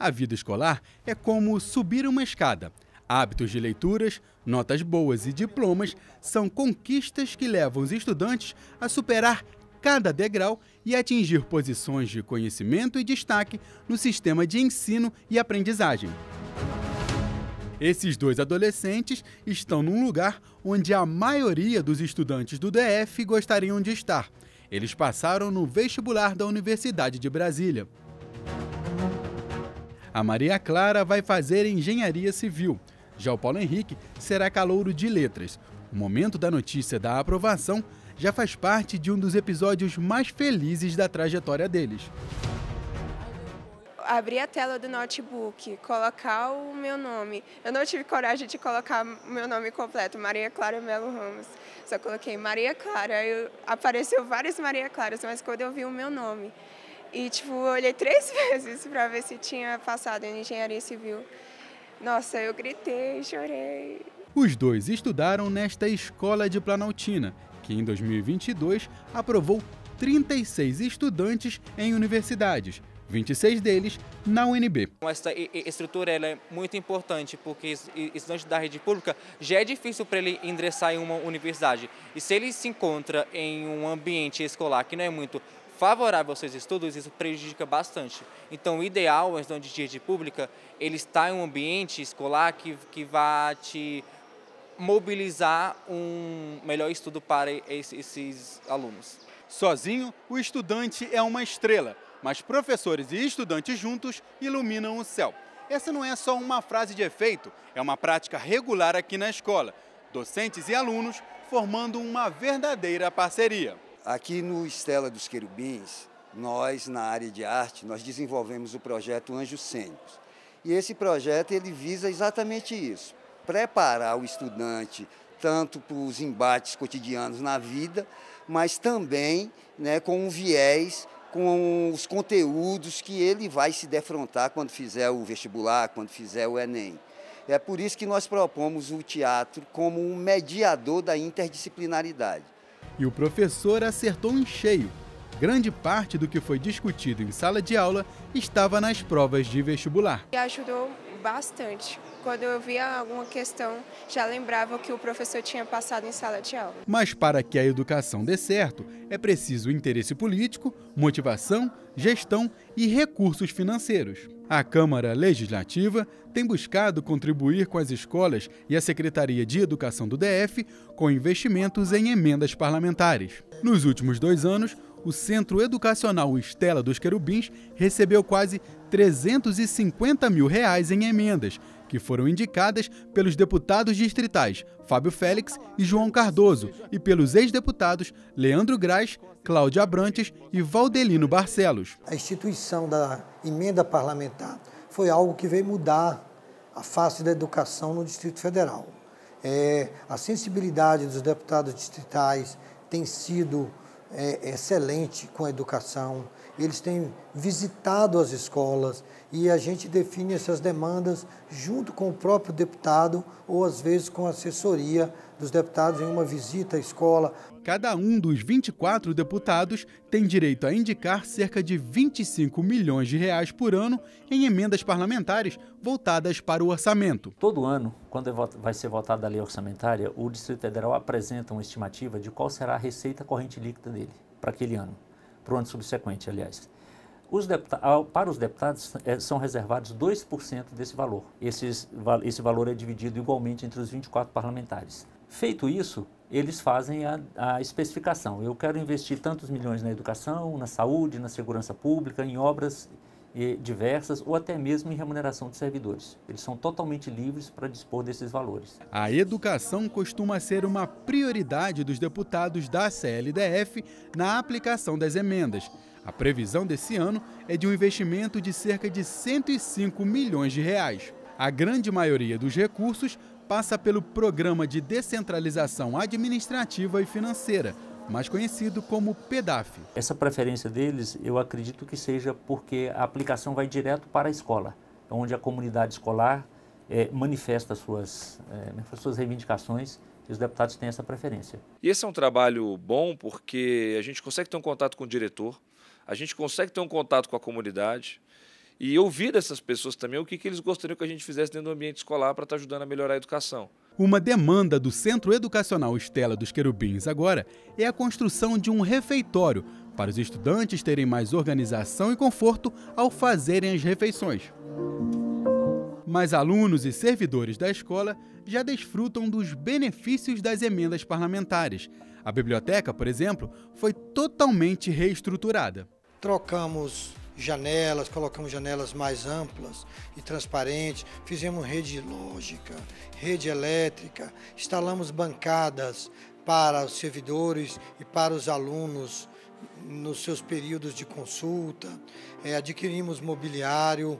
A vida escolar é como subir uma escada. Hábitos de leituras, notas boas e diplomas são conquistas que levam os estudantes a superar cada degrau e atingir posições de conhecimento e destaque no sistema de ensino e aprendizagem. Esses dois adolescentes estão num lugar onde a maioria dos estudantes do DF gostariam de estar. Eles passaram no vestibular da Universidade de Brasília. A Maria Clara vai fazer engenharia civil. Já o Paulo Henrique será calouro de letras. O momento da notícia da aprovação já faz parte de um dos episódios mais felizes da trajetória deles. Abrir a tela do notebook, colocar o meu nome. Eu não tive coragem de colocar meu nome completo, Maria Clara Melo Ramos. Só coloquei Maria Clara. Eu, apareceu várias Maria Claras, mas quando eu vi o meu nome. E, tipo, eu olhei três vezes para ver se tinha passado em engenharia civil. Nossa, eu gritei, chorei. Os dois estudaram nesta escola de Planaltina que em 2022 aprovou 36 estudantes em universidades, 26 deles na UNB. Essa estrutura é muito importante porque estudante da rede pública já é difícil para ele ingressar em uma universidade. E se ele se encontra em um ambiente escolar que não é muito favorável aos seus estudos, isso prejudica bastante. Então, o ideal, o estudante de rede pública, ele está em um ambiente escolar que, que vá te mobilizar um melhor estudo para esses alunos. Sozinho, o estudante é uma estrela, mas professores e estudantes juntos iluminam o céu. Essa não é só uma frase de efeito, é uma prática regular aqui na escola. Docentes e alunos formando uma verdadeira parceria. Aqui no Estela dos Querubins, nós na área de arte, nós desenvolvemos o projeto Anjos Cênicos. E esse projeto ele visa exatamente isso, preparar o estudante tanto para os embates cotidianos na vida, mas também né, com um viés com os conteúdos que ele vai se defrontar quando fizer o vestibular, quando fizer o Enem. É por isso que nós propomos o teatro como um mediador da interdisciplinaridade. E o professor acertou em cheio. Grande parte do que foi discutido em sala de aula estava nas provas de vestibular. E ajudou bastante. Quando eu via alguma questão, já lembrava que o professor tinha passado em sala de aula. Mas para que a educação dê certo, é preciso interesse político, motivação, gestão e recursos financeiros. A Câmara Legislativa tem buscado contribuir com as escolas e a Secretaria de Educação do DF com investimentos em emendas parlamentares. Nos últimos dois anos, o Centro Educacional Estela dos Querubins recebeu quase 350 mil reais em emendas, que foram indicadas pelos deputados distritais Fábio Félix e João Cardoso e pelos ex-deputados Leandro Graz, Cláudia Abrantes e Valdelino Barcelos. A instituição da emenda parlamentar foi algo que veio mudar a face da educação no Distrito Federal. É, a sensibilidade dos deputados distritais tem sido é, excelente com a educação, eles têm visitado as escolas e a gente define essas demandas junto com o próprio deputado ou às vezes com assessoria dos deputados em uma visita à escola. Cada um dos 24 deputados tem direito a indicar cerca de 25 milhões de reais por ano em emendas parlamentares voltadas para o orçamento. Todo ano, quando vai ser votada a lei orçamentária, o Distrito Federal apresenta uma estimativa de qual será a receita corrente líquida dele para aquele ano para o ano subsequente, aliás. Os para os deputados é, são reservados 2% desse valor. Esses, esse valor é dividido igualmente entre os 24 parlamentares. Feito isso, eles fazem a, a, especificação. Eu quero investir tantos milhões na educação, na saúde, na segurança pública, em obras diversas ou até mesmo em remuneração de servidores. Eles são totalmente livres para dispor desses valores. A educação costuma ser uma prioridade dos deputados da CLDF na aplicação das emendas. A previsão desse ano é de um investimento de cerca de 105 milhões de reais. A grande maioria dos recursos passa pelo Programa de Descentralização Administrativa e Financeira, mais conhecido como PEDAF. Essa preferência deles, eu acredito que seja porque a aplicação vai direto para a escola, onde a comunidade escolar é, manifesta suas, é, suas reivindicações e os deputados têm essa preferência. E esse é um trabalho bom porque a gente consegue ter um contato com o diretor, a gente consegue ter um contato com a comunidade e ouvir dessas pessoas também o que, que eles gostariam que a gente fizesse dentro do ambiente escolar para estar tá ajudando a melhorar a educação. Uma demanda do Centro Educacional Estela dos Querubins agora é a construção de um refeitório para os estudantes terem mais organização e conforto ao fazerem as refeições. Mas alunos e servidores da escola já desfrutam dos benefícios das emendas parlamentares. A biblioteca, por exemplo, foi totalmente reestruturada. Trocamos janelas, colocamos janelas mais amplas e transparentes, fizemos rede lógica, rede elétrica, instalamos bancadas para os servidores e para os alunos nos seus períodos de consulta, é, adquirimos mobiliário.